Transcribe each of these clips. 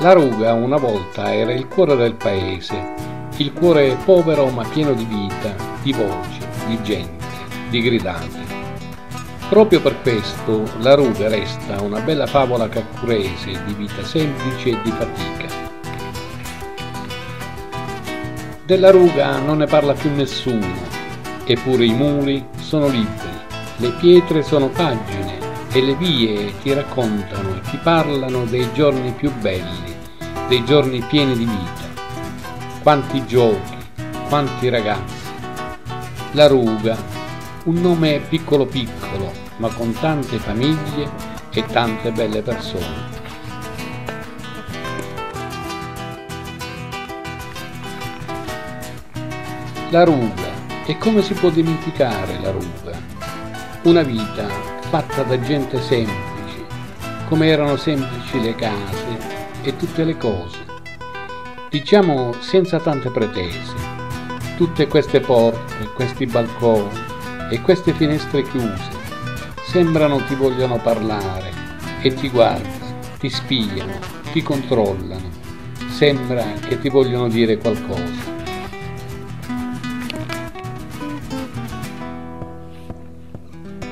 La ruga una volta era il cuore del paese, il cuore povero ma pieno di vita, di voci, di gente, di gridate. Proprio per questo la ruga resta una bella favola caccurese di vita semplice e di fatica. Della ruga non ne parla più nessuno, eppure i muri sono libri, le pietre sono pagine e le vie ti raccontano e ti parlano dei giorni più belli, dei giorni pieni di vita. Quanti giochi, quanti ragazzi. La ruga, un nome piccolo piccolo, ma con tante famiglie e tante belle persone. La ruga, e come si può dimenticare la ruga? Una vita fatta da gente semplice, come erano semplici le case e tutte le cose. Diciamo senza tante pretese, tutte queste porte, questi balconi e queste finestre chiuse sembrano ti vogliono parlare e ti guardano, ti spiano, ti controllano, sembra che ti vogliono dire qualcosa.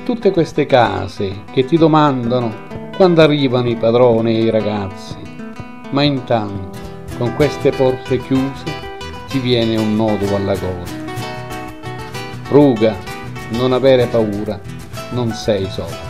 Tutte queste case che ti domandano quando arrivano i padroni e i ragazzi, ma intanto con queste porte chiuse ti viene un nodo alla gola. Ruga, non avere paura, non sei solo.